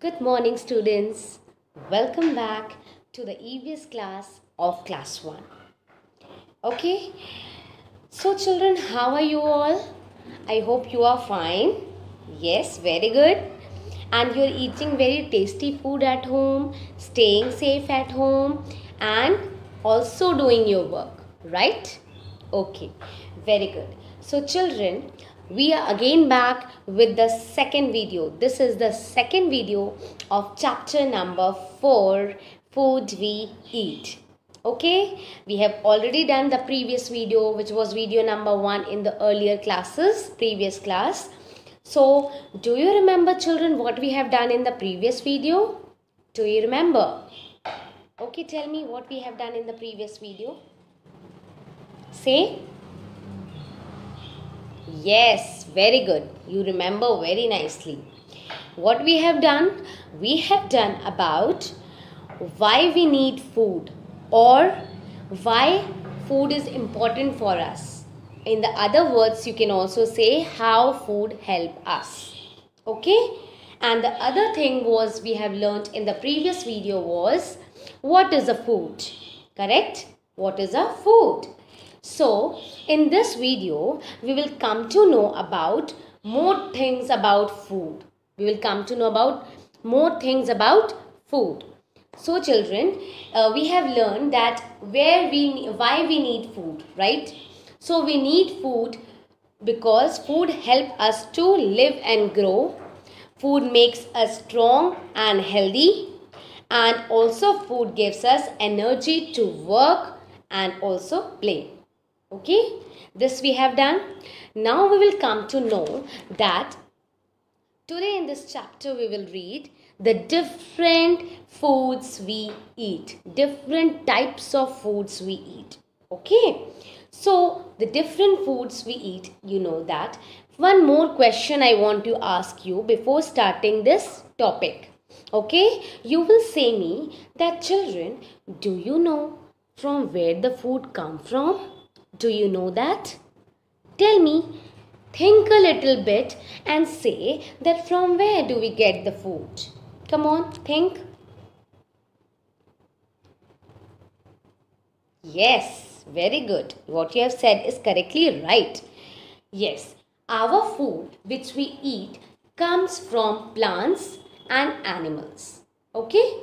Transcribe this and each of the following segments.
Good morning, students. Welcome back to the EVS class of class 1. Okay, so children, how are you all? I hope you are fine. Yes, very good. And you're eating very tasty food at home, staying safe at home, and also doing your work, right? Okay, very good. So, children, we are again back with the second video. This is the second video of chapter number 4 Food We Eat. Okay, we have already done the previous video, which was video number 1 in the earlier classes, previous class. So, do you remember, children, what we have done in the previous video? Do you remember? Okay, tell me what we have done in the previous video. Say. Yes, very good. You remember very nicely. What we have done? We have done about why we need food or why food is important for us. In the other words, you can also say how food help us. Okay? And the other thing was we have learnt in the previous video was what is a food? Correct? What is a food? So, in this video, we will come to know about more things about food. We will come to know about more things about food. So, children, uh, we have learned that where we why we need food, right? So, we need food because food help us to live and grow. Food makes us strong and healthy, and also food gives us energy to work and also play okay this we have done. Now we will come to know that today in this chapter we will read the different foods we eat different types of foods we eat. Okay so the different foods we eat you know that. One more question i want to ask you before starting this topic. Okay you will say me that children do you know from where the food come from do you know that? Tell me. Think a little bit and say that from where do we get the food? Come on, think. Yes, very good. What you have said is correctly right. Yes, our food which we eat comes from plants and animals. Okay?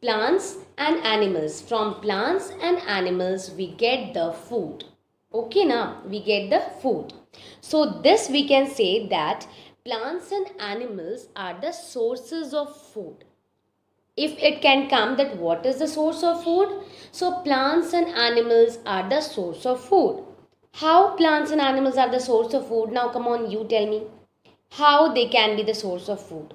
Plants and animals. From plants and animals we get the food okay now we get the food. So this we can say that plants and animals are the sources of food. If it can come that what is the source of food? So plants and animals are the source of food. How plants and animals are the source of food? Now come on you tell me. How they can be the source of food?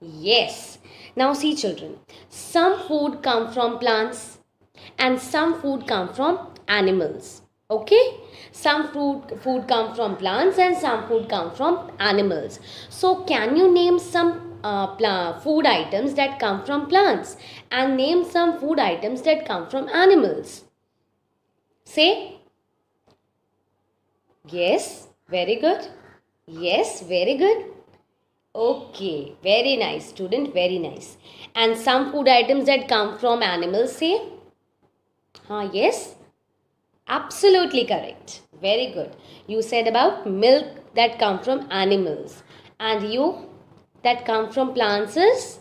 Yes. Now see children some food come from plants and some food come from animals okay? Some food food come from plants and some food come from animals. So can you name some uh, food items that come from plants and name some food items that come from animals? Say. Yes very good. Yes very good. Okay very nice student very nice. And some food items that come from animals say Ah, yes? Absolutely correct. Very good. You said about milk that come from animals. And you that come from plants is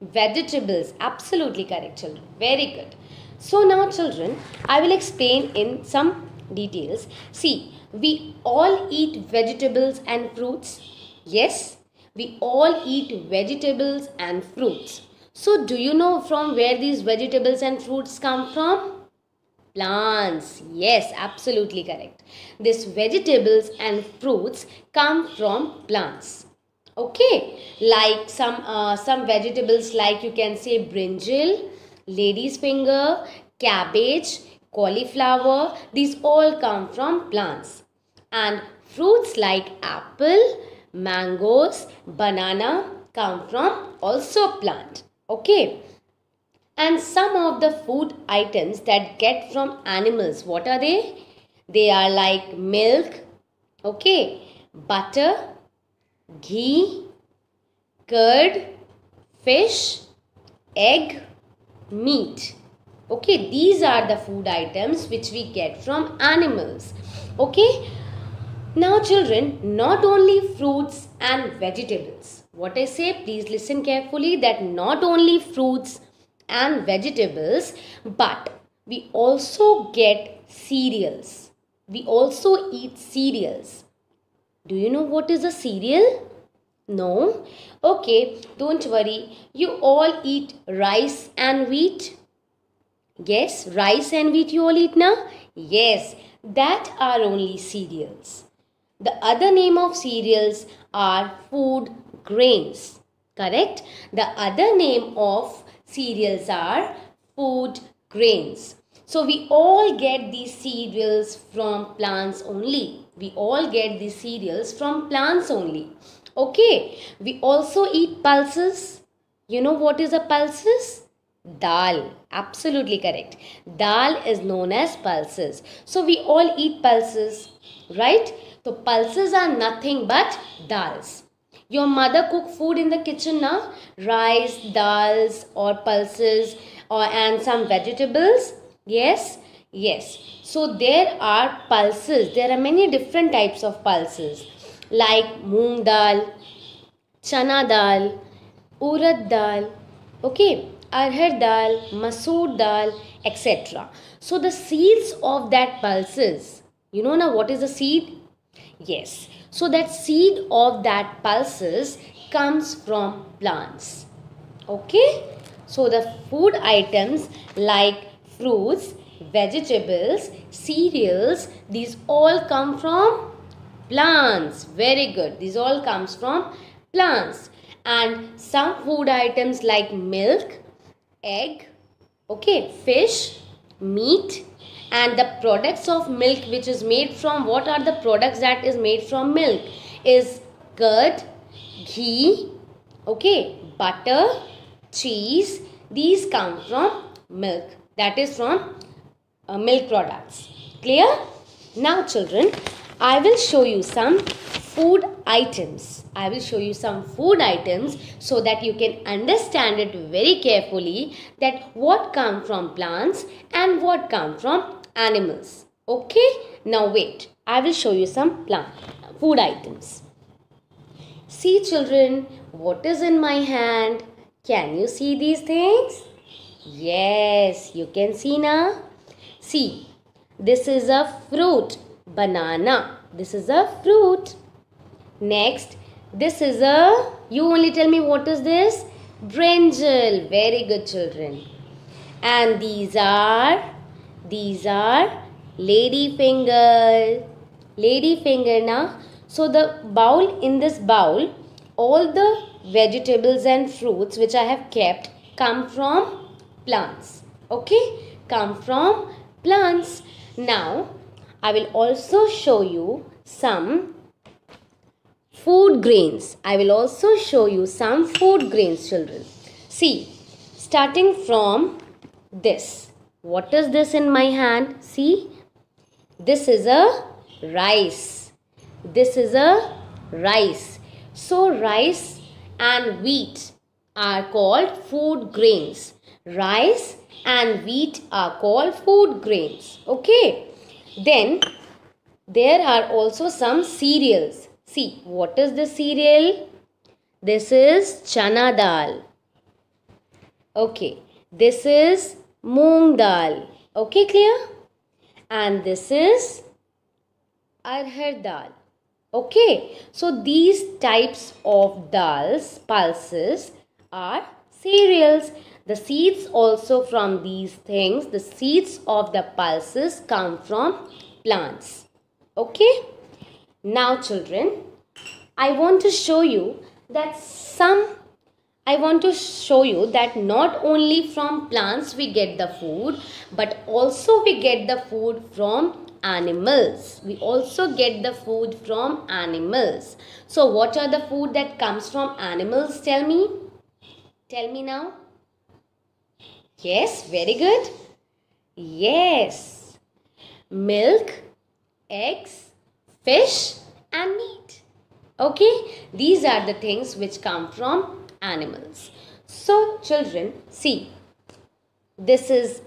vegetables. Absolutely correct children. Very good. So now children, I will explain in some details. See, we all eat vegetables and fruits. Yes, we all eat vegetables and fruits. So do you know from where these vegetables and fruits come from? Plants. Yes, absolutely correct. These vegetables and fruits come from plants. Okay, like some uh, some vegetables like you can say brinjal, lady's finger, cabbage, cauliflower. These all come from plants. And fruits like apple, mangoes, banana come from also plant okay and some of the food items that get from animals what are they they are like milk okay butter, ghee, curd, fish, egg, meat. Okay, these are the food items which we get from animals. Okay, now children, not only fruits and vegetables. What I say, please listen carefully that not only fruits and vegetables, but we also get cereals. We also eat cereals. Do you know what is a cereal? No? Okay, don't worry. You all eat rice and wheat. Yes, rice and wheat you all eat now? Yes, that are only cereals. The other name of cereals are food grains. Correct? The other name of cereals are food grains. So we all get these cereals from plants only. We all get these cereals from plants only. Okay. We also eat pulses. You know what is a pulses? Dal. Absolutely correct. Dal is known as pulses. So we all eat pulses. Right? So pulses are nothing but dals. Your mother cook food in the kitchen now? Rice, dals or pulses or and some vegetables? Yes? Yes. So there are pulses. There are many different types of pulses like moong dal, chana dal, urad dal, okay, arhar dal, masoor dal, etc. So the seeds of that pulses, you know now what is a seed? Yes. So that seed of that pulses comes from plants. Okay. So the food items like fruits, vegetables, cereals, these all come from plants. Very good. These all comes from plants. And some food items like milk, egg, okay, fish, meat, and the products of milk which is made from what are the products that is made from milk? Is curd ghee okay butter cheese. These come from milk. That is from uh, milk products. Clear? Now children i will show you some food items i will show you some food items so that you can understand it very carefully that what come from plants and what come from animals. Okay, now wait. I will show you some plant food items. See children, what is in my hand? Can you see these things? Yes, you can see now. See, this is a fruit, banana. This is a fruit. Next, this is a, you only tell me what is this? Brinjal. Very good children. And these are these are lady finger. Lady finger now. So the bowl, in this bowl, all the vegetables and fruits which I have kept come from plants. Okay? Come from plants. Now, I will also show you some food grains. I will also show you some food grains, children. See, starting from this. What is this in my hand? See, this is a rice. This is a rice. So, rice and wheat are called food grains. Rice and wheat are called food grains. Okay. Then, there are also some cereals. See, what is the cereal? This is chana dal. Okay. This is moong dal. Okay, clear? And this is arhar dal. Okay, so these types of dals, pulses are cereals. The seeds also from these things, the seeds of the pulses come from plants. Okay, now children, I want to show you that some I want to show you that not only from plants we get the food but also we get the food from animals. We also get the food from animals. So what are the food that comes from animals? Tell me. Tell me now. Yes, very good. Yes. Milk, eggs, fish and meat. Okay, these are the things which come from animals. So, children, see, this is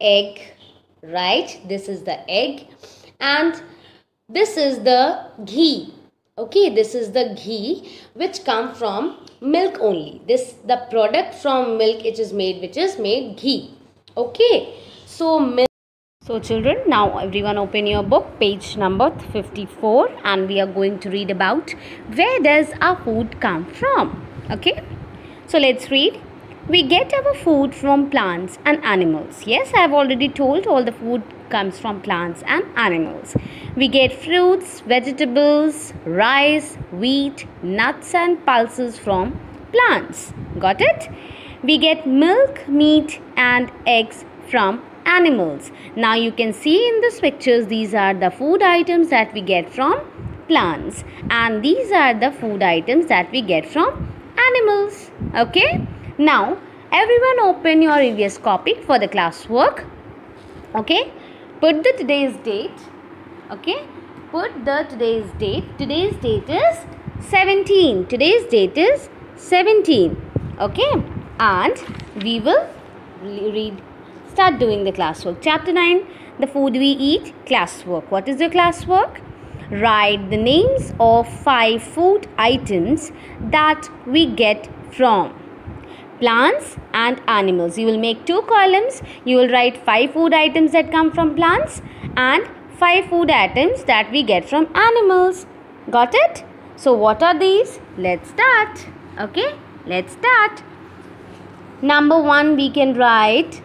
egg, right? This is the egg, and this is the ghee. Okay, this is the ghee which come from milk only. This the product from milk it is made which is made ghee. Okay, so milk. So children, now everyone open your book, page number 54 and we are going to read about where does our food come from. Okay, so let's read. We get our food from plants and animals. Yes, I have already told all the food comes from plants and animals. We get fruits, vegetables, rice, wheat, nuts and pulses from plants. Got it? We get milk, meat and eggs from animals. Now you can see in this pictures these are the food items that we get from plants and these are the food items that we get from animals. Okay. Now everyone open your EVS copy for the classwork. Okay. Put the today's date. Okay. Put the today's date. Today's date is 17. Today's date is 17. Okay. And we will read Start doing the classwork. Chapter 9 The Food We Eat Classwork. What is your classwork? Write the names of five food items that we get from plants and animals. You will make two columns. You will write five food items that come from plants and five food items that we get from animals. Got it? So, what are these? Let's start. Okay, let's start. Number one, we can write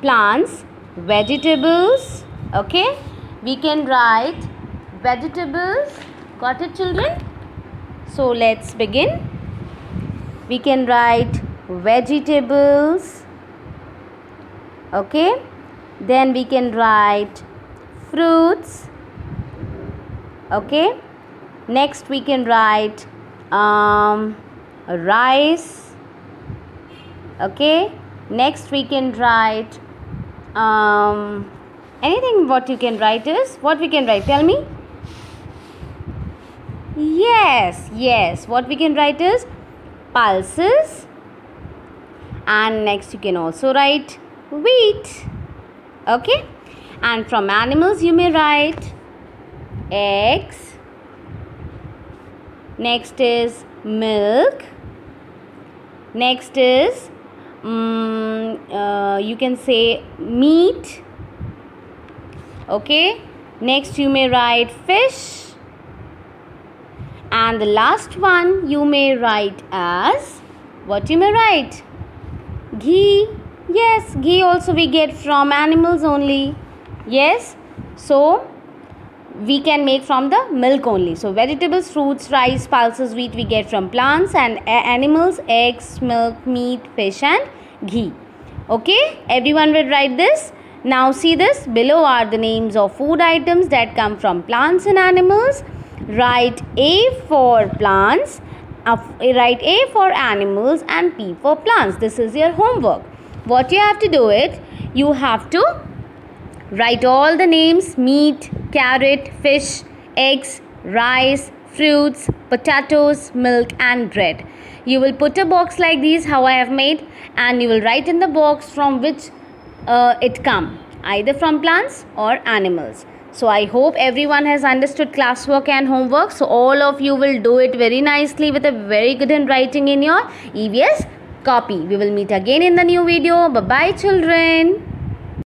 plants vegetables okay? We can write vegetables. Got it children? So let's begin. We can write vegetables okay? Then we can write fruits okay? Next we can write um, rice okay? Next we can write um, anything what you can write is what we can write. Tell me. Yes yes. What we can write is pulses. And next you can also write wheat. Okay? And from animals you may write eggs. Next is milk. Next is um, uh, you can say meat. Okay. Next you may write fish. And the last one you may write as what you may write? Ghee. Yes ghee also we get from animals only. Yes. So we can make from the milk only. So vegetables, fruits, rice, pulses, wheat we get from plants and animals, eggs, milk, meat, fish and ghee. Okay, everyone will write this. Now see this, below are the names of food items that come from plants and animals. Write A for plants, uh, write A for animals and P for plants. This is your homework. What you have to do it, you have to write all the names meat, carrot, fish, eggs, rice, fruits, potatoes, milk and bread. You will put a box like these how I have made and you will write in the box from which uh, it come either from plants or animals. So I hope everyone has understood classwork and homework. So all of you will do it very nicely with a very good handwriting in your EVS copy. We will meet again in the new video. Bye-bye children.